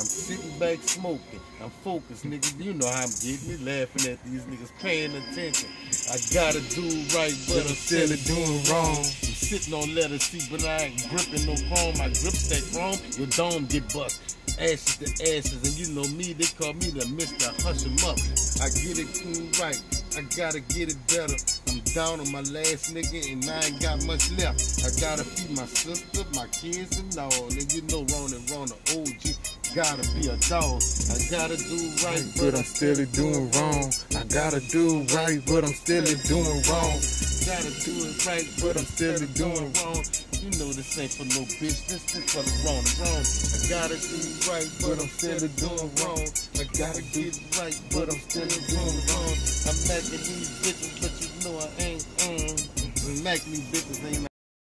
I'm sitting back smoking. I'm focused, nigga. You know how I'm getting it. Laughing at these niggas paying attention. I gotta do right, but I'm still doing wrong. I'm sitting on letter C, but I ain't gripping no chrome. My grip that chrome, your dome get bust. Ashes to ashes, and you know me, they call me the Mr. Hush 'em up. I get it cool right. I gotta get it better. I'm down on my last nigga and I ain't got much left. I gotta feed my sister, my kids, and all. And you know Ron and Ron, the OG, gotta be a dog. I gotta do right, but I'm still doing wrong. I gotta do right, but I'm still doing wrong. Gotta do it right, but I'm still doing wrong. You know this ain't for no bitch, this is for the wrong wrong. I gotta do right, but I'm still doing wrong. I gotta get right, but I'm still doing wrong. I'm macking these bitches, but you know I ain't. on. Mm. Mac these bitches ain't